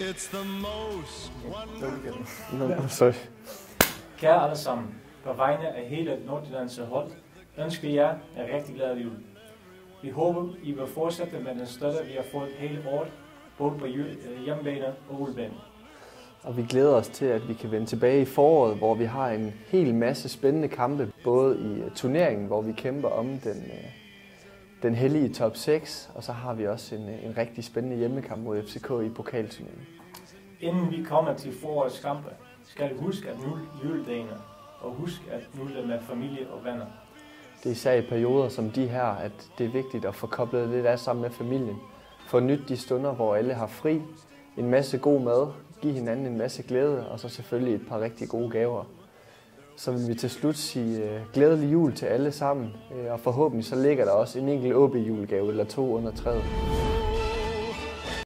It's the most wonderful. No, sorry. Kære alle sammen, på vegne af hele Nordjyllands hold, ønsker jeg en rigtig glad jul. Vi håber, I vil fortsætte med den støtte, vi har fået hele året, både på øh, hjemmebane og udebane. Og vi glæder os til, at vi kan vende tilbage i foråret, hvor vi har en hel masse spændende kampe, både i øh, turneringen, hvor vi kæmper om den, øh, den hellige top 6, og så har vi også en, en rigtig spændende hjemmekamp mod FCK i pokalturneringen. Inden vi kommer til forårets kampe, skal I huske at nulle juledagene, og husk at nulle med familie og venner. Det er især i perioder som de her, at det er vigtigt at få koblet lidt af sammen med familien. Få nyt de stunder, hvor alle har fri, en masse god mad, give hinanden en masse glæde, og så selvfølgelig et par rigtig gode gaver. Så vil vi til slut sige øh, glædelig jul til alle sammen, øh, og forhåbentlig så ligger der også en enkelt OB-julegave eller to under træet.